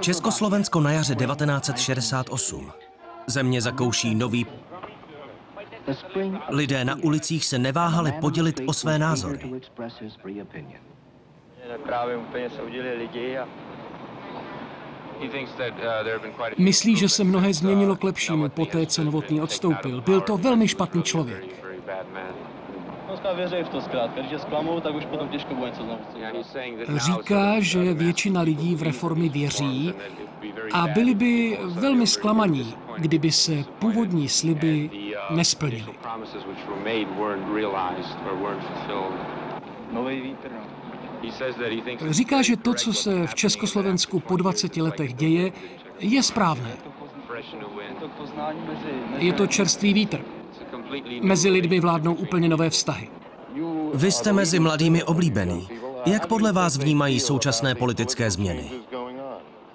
Československo na jaře 1968. Země zakouší nový... Lidé na ulicích se neváhali podělit o své názory. Právě úplně soudili lidi a Myslí, že se mnohé změnilo k lepšímu po té, co Novotný odstoupil. Byl to velmi špatný člověk. Věří v to zkrátka. Když je zklamou, tak už potom těžko bude něco znovu. Říká, že většina lidí v reformy věří a byli by velmi zklamaní, kdyby se původní sliby nesplnily. Nový vítr, no. Říká, že to, co se v Československu po 20 letech děje, je správné. Je to čerstvý vítr. Mezi lidmi vládnou úplně nové vztahy. Vy jste mezi mladými oblíbený. Jak podle vás vnímají současné politické změny?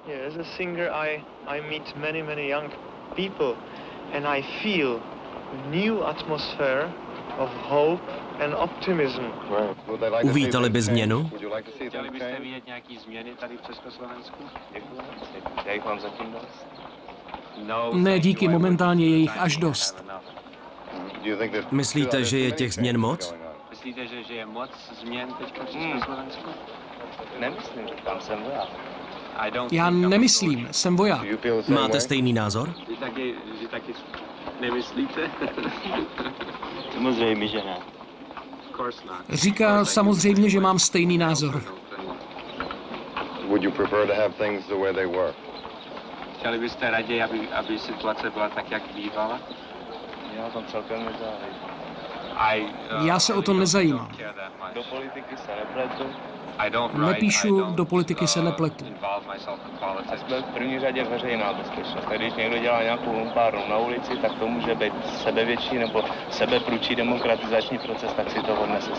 Yeah, as a singer, I, I meet many, many young people, and I feel new atmosphere of hope and optimism. Uvítali by změnu? Chtěli byste vidět nějaký změny tady v Československu? Já jich mám zatím dost. Ne, díky, momentálně je jich až dost. Myslíte, že je těch změn moc? Myslíte, že, že je moc změn teďka v Československu? Nemyslím, říkám, jsem voják. I don't Já nemyslím, jsem voják. Máte stejný názor? Vy taky, vy taky nemyslíte? Samozřejmě, že ne. Of course not. Říká samozřejmě, že mám stejný názor. Would you prefer to have things the way they were? Chtěli byste raději, aby, aby situace byla tak, jak bývala? Já na tom celkem uh, Já se o to nezajímám. Do politiky se nepletu. Nepíšu, do politiky se uh, nepletu. Jsme v první řadě veřejná bezpečnost. Když někdo dělá nějakou lumpárnu na ulici, tak to může být sebevětší nebo sebeprůčí demokratizační proces, tak si to odnese.